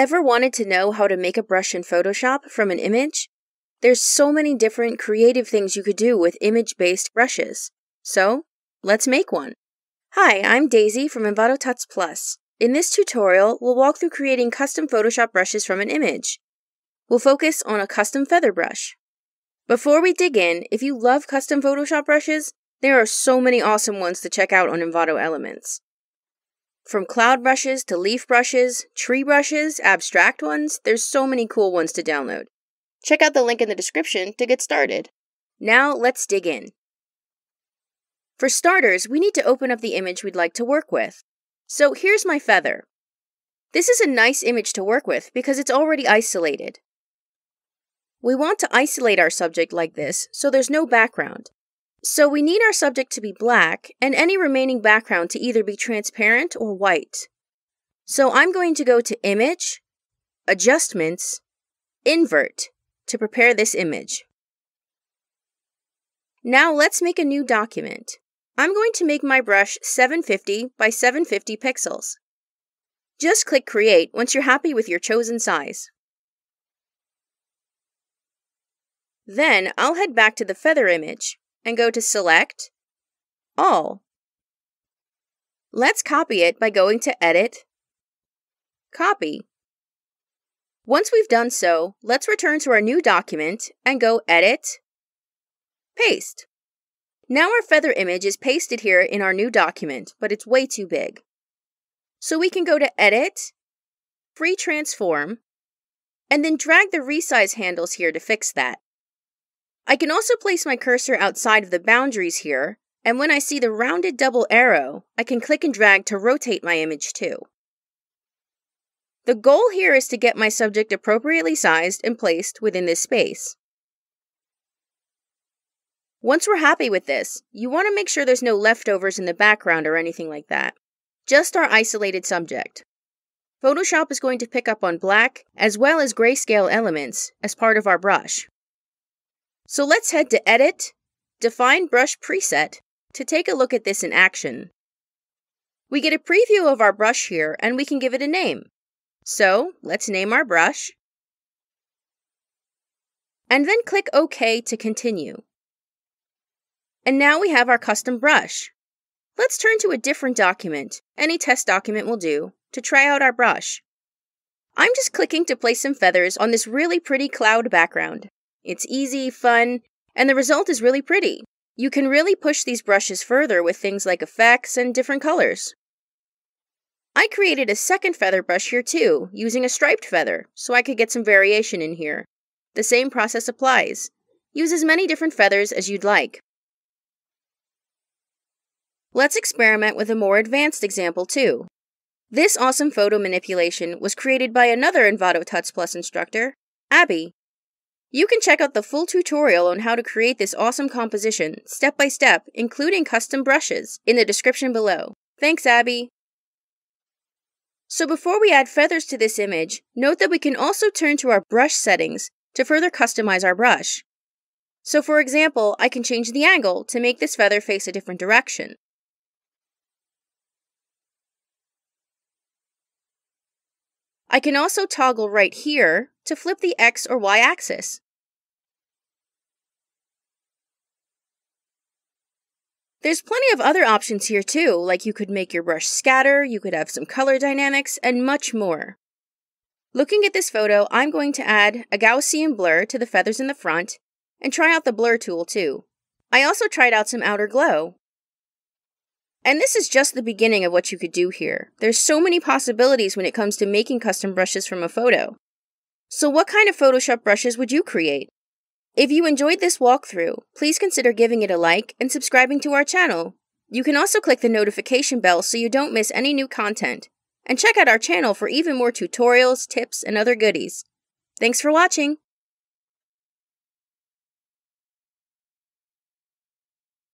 Ever wanted to know how to make a brush in Photoshop from an image? There's so many different creative things you could do with image-based brushes. So, let's make one. Hi, I'm Daisy from Envato Tuts Plus. In this tutorial, we'll walk through creating custom Photoshop brushes from an image. We'll focus on a custom feather brush. Before we dig in, if you love custom Photoshop brushes, there are so many awesome ones to check out on Envato Elements. From cloud brushes to leaf brushes, tree brushes, abstract ones, there's so many cool ones to download. Check out the link in the description to get started. Now let's dig in. For starters, we need to open up the image we'd like to work with. So here's my feather. This is a nice image to work with because it's already isolated. We want to isolate our subject like this so there's no background. So we need our subject to be black and any remaining background to either be transparent or white. So I'm going to go to Image, Adjustments, Invert to prepare this image. Now let's make a new document. I'm going to make my brush 750 by 750 pixels. Just click Create once you're happy with your chosen size. Then I'll head back to the feather image and go to Select, All. Let's copy it by going to Edit, Copy. Once we've done so, let's return to our new document and go Edit, Paste. Now our feather image is pasted here in our new document, but it's way too big. So we can go to Edit, Free Transform, and then drag the resize handles here to fix that. I can also place my cursor outside of the boundaries here, and when I see the rounded double arrow, I can click and drag to rotate my image too. The goal here is to get my subject appropriately sized and placed within this space. Once we're happy with this, you want to make sure there's no leftovers in the background or anything like that. Just our isolated subject. Photoshop is going to pick up on black as well as grayscale elements as part of our brush. So let's head to Edit, Define Brush Preset to take a look at this in action. We get a preview of our brush here and we can give it a name. So let's name our brush. And then click OK to continue. And now we have our custom brush. Let's turn to a different document, any test document will do, to try out our brush. I'm just clicking to place some feathers on this really pretty cloud background. It's easy, fun, and the result is really pretty. You can really push these brushes further with things like effects and different colors. I created a second feather brush here too, using a striped feather, so I could get some variation in here. The same process applies. Use as many different feathers as you'd like. Let's experiment with a more advanced example too. This awesome photo manipulation was created by another Envato Tuts Plus instructor, Abby, you can check out the full tutorial on how to create this awesome composition, step by step, including custom brushes, in the description below. Thanks, Abby! So before we add feathers to this image, note that we can also turn to our brush settings to further customize our brush. So for example, I can change the angle to make this feather face a different direction. I can also toggle right here to flip the X or Y axis. There's plenty of other options here too, like you could make your brush scatter, you could have some color dynamics, and much more. Looking at this photo, I'm going to add a Gaussian blur to the feathers in the front, and try out the blur tool too. I also tried out some outer glow, and this is just the beginning of what you could do here. There's so many possibilities when it comes to making custom brushes from a photo. So what kind of Photoshop brushes would you create? If you enjoyed this walkthrough, please consider giving it a like and subscribing to our channel. You can also click the notification bell so you don't miss any new content. And check out our channel for even more tutorials, tips, and other goodies. Thanks for watching!